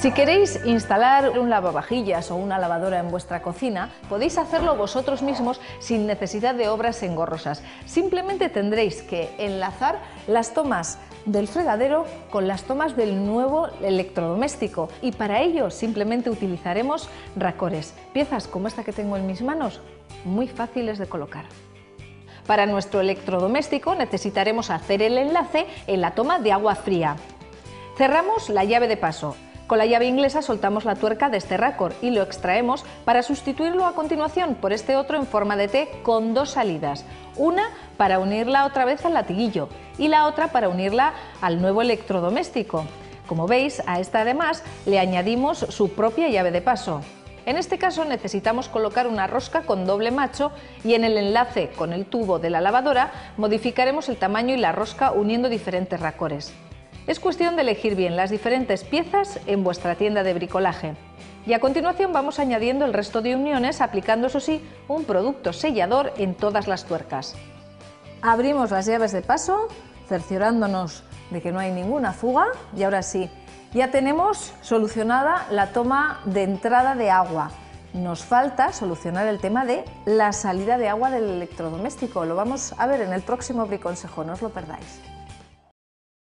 Si queréis instalar un lavavajillas o una lavadora en vuestra cocina, podéis hacerlo vosotros mismos sin necesidad de obras engorrosas. Simplemente tendréis que enlazar las tomas del fregadero con las tomas del nuevo electrodoméstico y para ello simplemente utilizaremos racores, piezas como esta que tengo en mis manos, muy fáciles de colocar. Para nuestro electrodoméstico necesitaremos hacer el enlace en la toma de agua fría. Cerramos la llave de paso. Con la llave inglesa soltamos la tuerca de este racor y lo extraemos para sustituirlo a continuación por este otro en forma de T con dos salidas, una para unirla otra vez al latiguillo y la otra para unirla al nuevo electrodoméstico. Como veis, a esta además le añadimos su propia llave de paso. En este caso necesitamos colocar una rosca con doble macho y en el enlace con el tubo de la lavadora modificaremos el tamaño y la rosca uniendo diferentes racores. Es cuestión de elegir bien las diferentes piezas en vuestra tienda de bricolaje. Y a continuación vamos añadiendo el resto de uniones aplicando, eso sí, un producto sellador en todas las tuercas. Abrimos las llaves de paso, cerciorándonos de que no hay ninguna fuga y ahora sí, ya tenemos solucionada la toma de entrada de agua. Nos falta solucionar el tema de la salida de agua del electrodoméstico. Lo vamos a ver en el próximo briconsejo, no os lo perdáis.